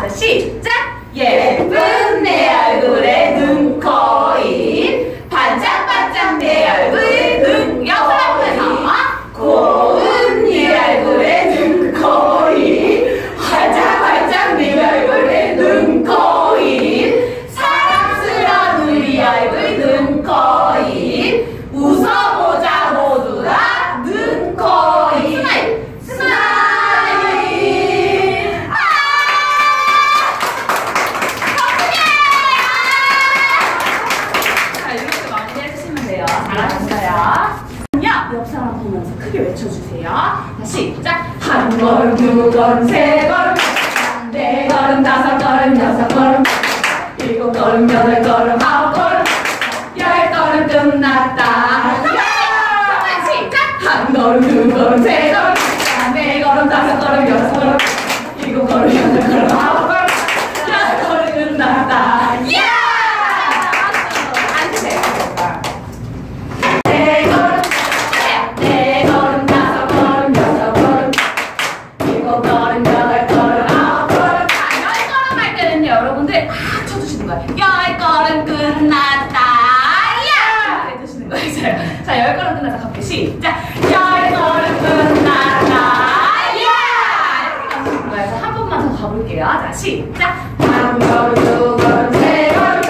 자, 시작! 예쁜 내 얼굴에 시 시작. 한 걸음, 두 걸음, 세 걸음, 네 걸음, 다섯 걸음, 여섯 걸음, 일곱 걸음, 여덟 걸음, 아홉 걸음, 열 걸음 끝났다. 야! 시작. 한 걸음, 두 걸음, 세 걸음, 네 걸음, 다섯 걸음, 가볼게요. 자, 시작. 한 걸음, 두 걸음, 세 걸음,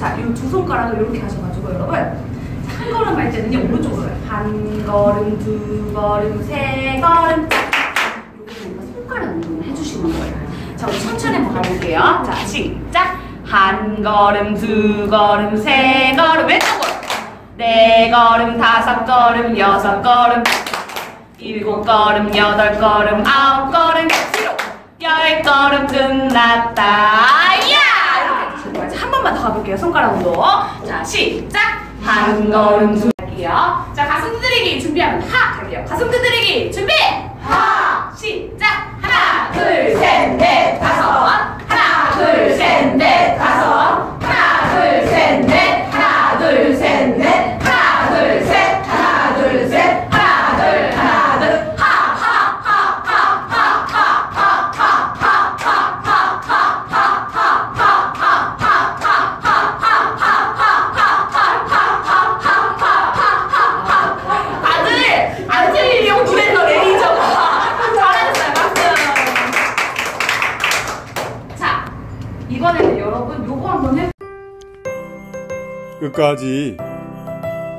자, 이 두 손가락을 이렇게 하셔가지고 여러분 자, 한 걸음 할 때는요 오른쪽으로 해요. 한 걸음, 두 걸음, 세 걸음. 뭔가 손가락 운동을 해주시는 거예요. 자, 우리 천천히 한번 가볼게요. 자, 시작. 한 걸음, 두 걸음, 세 걸음, 왼쪽으로. 네 걸음, 다섯 걸음, 여섯 걸음. 일곱 걸음, 여덟 걸음, 아홉 걸음, 열 걸음 끝났다. 번만 더 가볼게요. 손가락 운동. 자, 시작. 한 걸음 두 할게요. 자, 가슴 두드리기 준비하면 하 할게요. 가슴 두드리기 준비. 이번에는 여러분 요거 한번 해 끝까지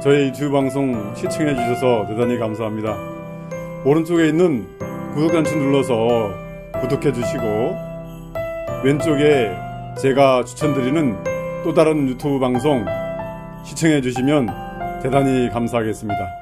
저희 유튜브 방송 시청해 주셔서 대단히 감사합니다. 오른쪽에 있는 구독 단추 눌러서 구독해 주시고 왼쪽에 제가 추천드리는 또 다른 유튜브 방송 시청해 주시면 대단히 감사하겠습니다.